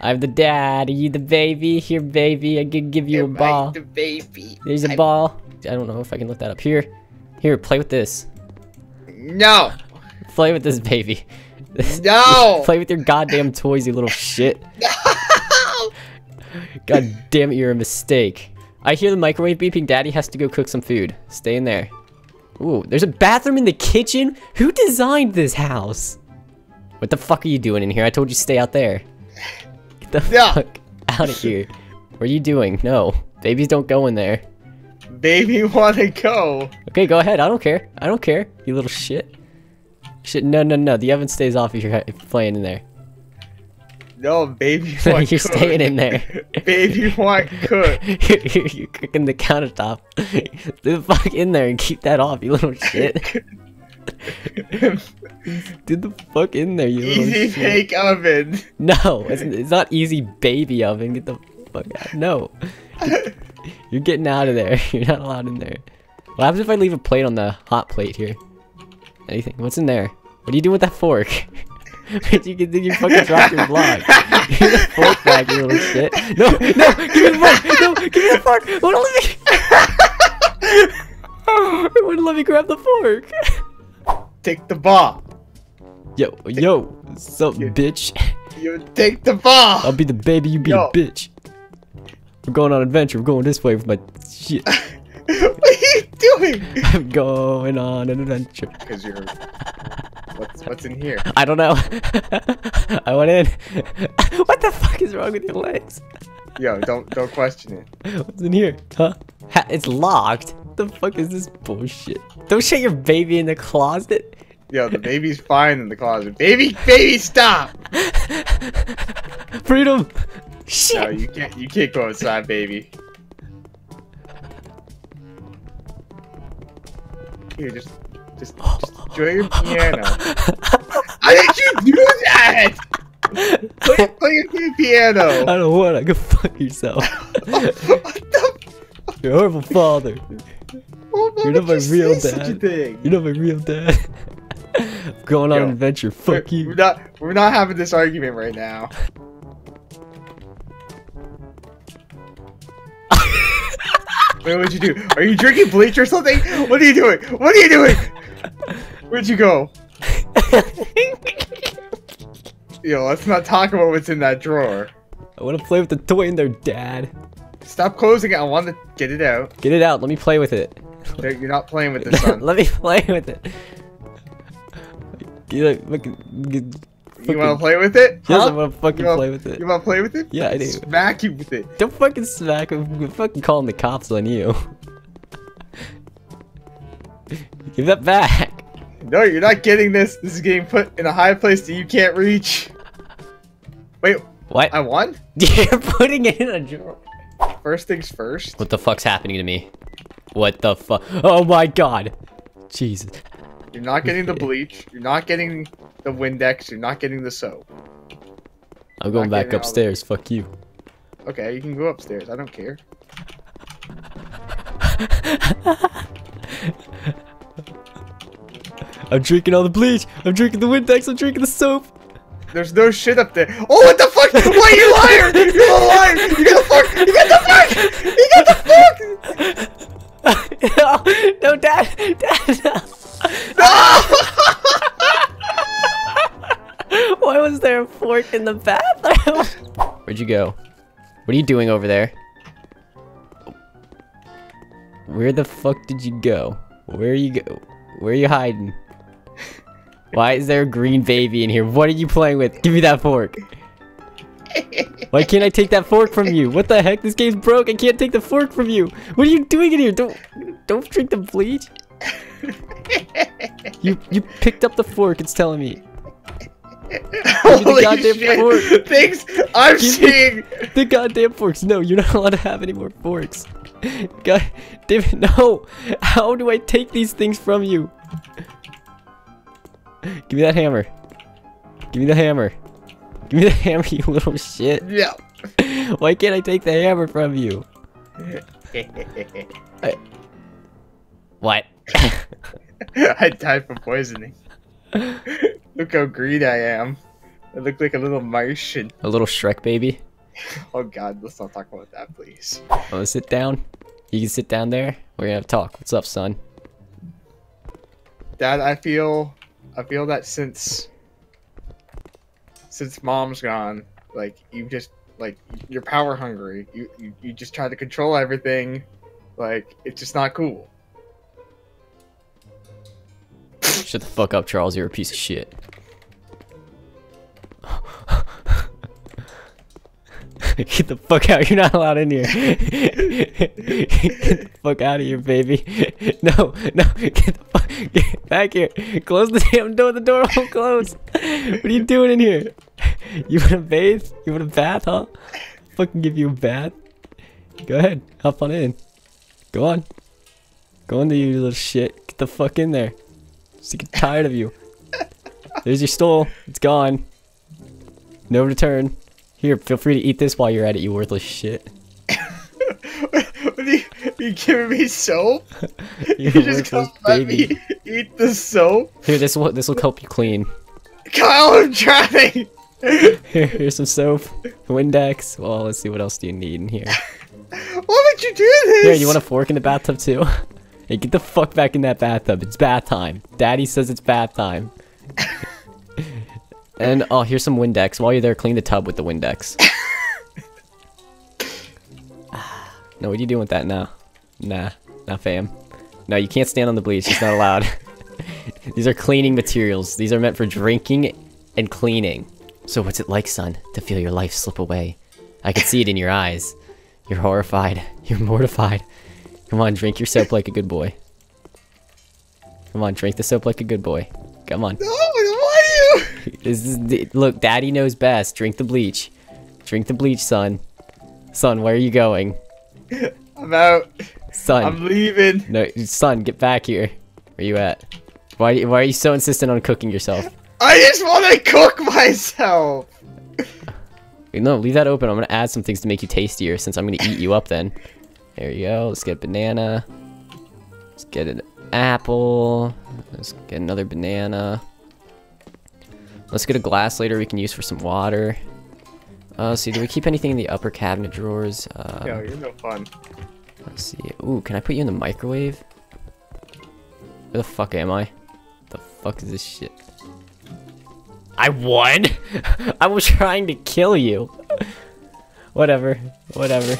I'm the dad. Are you the baby? Here, baby. I can give you a Am I ball. the baby. There's a I'm- ball. I don't know if I can look that up. Here. Here, play with this. No. Play with this baby. No. play with your goddamn toys, you little shit. God damn it, you're a mistake. I hear the microwave beeping. Daddy has to go cook some food. Stay in there. Ooh, there's a bathroom in the kitchen? Who designed this house? What the fuck are you doing in here? I told you stay out there. Get the No. fuck out of here. What are you doing? No. Babies don't go in there. Baby wanna go. Okay, go ahead. I don't care. I don't care. You little shit. Shit, no, no, no. The oven stays off if you're, playing in there. No, baby you're cook. staying in there. Baby want cook. you're, you're, you're cooking the countertop. The fuck in there and keep that off, you little shit. Do the fuck in there, you little Easy shit. bake oven. No, it's, it's not easy baby oven. Get the fuck out. No. You're getting out of there. You're not allowed in there. What happens if I leave a plate on the hot plate here? Anything? What's in there? What do you do with that fork? You? Did you fucking drop your block? Give me the fork back, you little shit. No, no, give me the fork. No, give me the fork. Wouldn't let me. it wouldn't let me grab the fork. Take the ball. Yo, yo, what's up, bitch? You take the ball. I'll be the baby, you be Yo. the bitch. We're going on adventure. We're going this way with my shit. what are you doing? I'm going on an adventure. Because you're. What's what's in here? I don't know. I went in. what the fuck is wrong with your legs? Yo, don't don't question it. What's in here? Huh? Ha it's locked. The fuck is this bullshit? Don't shut your baby in the closet. Yo, the baby's fine in the closet. Baby, baby, stop! Freedom. Shit. No, you can't. You can't go outside, baby. Here, just, just, just enjoy your piano. How did you do that? Play, play your piano. I don't want to go fuck yourself. You're a horrible father. Oh, You're not my real say Such a dad. You're not my real dad. I'm Going on an adventure. Fuck we're, you. We're not. We're not having this argument right now. Wait, what'd you do? Are you drinking bleach or something? What are you doing? What are you doing? Where'd you go? Yo, let's not talk about what's in that drawer. I want to play with the toy in there, Dad. Stop closing it. I want to get it out. Get it out. Let me play with it. You're not playing with this. Let me play with it. Get it. Fucking, get, You want to play with it? Yes, I want to fucking wanna- play with it. You want to play with it? Yeah, I do. Smack you with it. Don't fucking smack him. We're fucking calling the cops on you. Give that back. No, you're not getting this. This is getting put in a high place that you can't reach. Wait, What? I won? You're putting it in a drawer. First things first. What the fuck's happening to me? What the fuck? Oh my god. Jesus. You're not getting the bleach. You're not getting the Windex. You're not getting the soap. I'm going back upstairs. Fuck you. Okay, you can go upstairs. I don't care. I'm drinking all the bleach. I'm drinking the Windex. I'm drinking the soap. There's no shit up there. Oh, what the fuck? Why you liar? You're a liar. You got the fuck. You got the fuck. You got the fuck. no, no, Dad. Dad, no. Why was there a fork in the bathroom? Where'd you go? What are you doing over there? Where the fuck did you go? Where are you go? Where are you hiding? Why is there a green baby in here? What are you playing with? Give me that fork. Why can't I take that fork from you? What the heck? This game's broke. I can't take the fork from you. What are you doing in here? Don't don't drink the bleach. You you picked up the fork. It's telling me. Holy goddamn shit. fork. Things I'm Give seeing. The goddamn forks. No, you're not allowed to have any more forks. God, David, no. How do I take these things from you? Give me that hammer. Give me the hammer. Give me the hammer, you little shit. Yeah. Why can't I take the hammer from you? What? I died from poisoning. Look how green I am. I look like a little Martian. A little Shrek baby. Oh god, let's not talk about that, please. Oh, Wanna sit down? You can sit down there. We're gonna have a talk. What's up, son? Dad, I feel, I feel that since, since mom's gone, like you just like you're power hungry. You you, you just try to control everything. Like it's just not cool. Shut the fuck up, Charles. You're a piece of shit. Get the fuck out. You're not allowed in here. Get the fuck out of here, baby. No, no. Get the fuck get back here. Close the damn door. The door won't close. What are you doing in here? You want to bathe? You want a bath, huh? I Fucking give you a bath. Go ahead. Hop on in. Go on. Go there, you little shit. Get the fuck in there. Sick and tired of you. There's your stool. It's gone. No return. Here, feel free to eat this while you're at it, you worthless shit. You, giving me soap? You You just gonna let baby. me eat the soap? Here, this will this will help you clean. Kyle, I'm trying. Here, here's some soap, Windex. Well, let's see what else do you need in here. Why would you do this? Here, you want a fork in the bathtub too? Hey, get the fuck back in that bathtub. It's bath time. Daddy says it's bath time. and oh, here's some Windex. While you're there, clean the tub with the Windex. no, what are you doing with that now? Nah, not fam. No, you can't stand on the bleach. It's not allowed. These are cleaning materials. These are meant for drinking and cleaning. So what's it like, son, to feel your life slip away? I can see it in your eyes. You're horrified. You're mortified. Come on, drink your soap like a good boy. Come on, drink the soap like a good boy. Come on. No, why do you? This is look, Daddy knows best. Drink the bleach. Drink the bleach, son. Son, where are you going? I'm out. Son, I'm leaving. no, son, get back here. Where you at? Why, why are you so insistent on cooking yourself? I just want to cook myself. No, leave that open. I'm gonna add some things to make you tastier since I'm gonna eat you up then. There you go. Let's get a banana. Let's get an apple. Let's get another banana. Let's get a glass later we can use for some water. Uh, see, do we keep anything in the upper cabinet drawers? Um, Yo, you're no fun. Let's see. Ooh, can I put you in the microwave? Where the fuck am I? The fuck is this shit? I won? I was trying to kill you. whatever. Whatever.